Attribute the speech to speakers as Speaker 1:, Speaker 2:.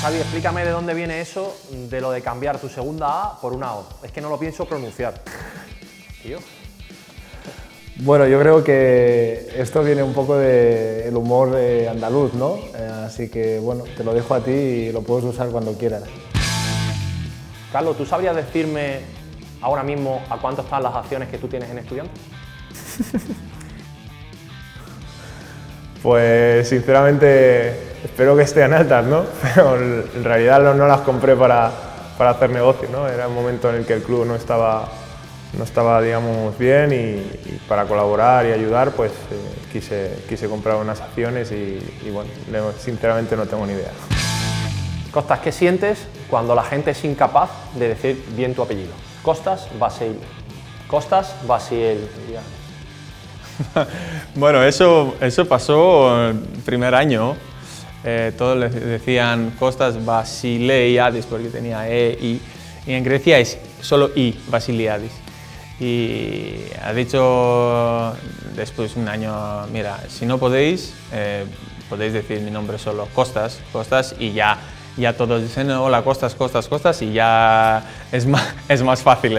Speaker 1: Javi, explícame de dónde viene eso de lo de cambiar tu segunda A por una O. Es que no lo pienso pronunciar. Tío.
Speaker 2: Bueno, yo creo que esto viene un poco del humor andaluz, ¿no? Eh, así que bueno, te lo dejo a ti y lo puedes usar cuando quieras.
Speaker 1: Carlos, ¿tú sabrías decirme ahora mismo a cuánto están las acciones que tú tienes en Estudiantes?
Speaker 2: Pues sinceramente espero que estén altas, ¿no? Pero en realidad no, no las compré para, para, hacer negocio, ¿no? Era un momento en el que el club no estaba, no estaba digamos, bien y, y para colaborar y ayudar pues eh, quise, quise comprar unas acciones y, y bueno, sinceramente no tengo ni idea.
Speaker 1: Costas, ¿qué sientes cuando la gente es incapaz de decir bien tu apellido? Costas Basil. Costas Basil.
Speaker 3: bueno, eso, eso pasó el primer año. Eh, todos le decían Costas Basileiadis porque tenía E, I. Y en Grecia es solo I, Basiliadis. Y ha dicho después de un año, mira, si no podéis, eh, podéis decir mi nombre solo, Costas, Costas, y ya, ya todos dicen hola, Costas, Costas, Costas, y ya es más, es más fácil.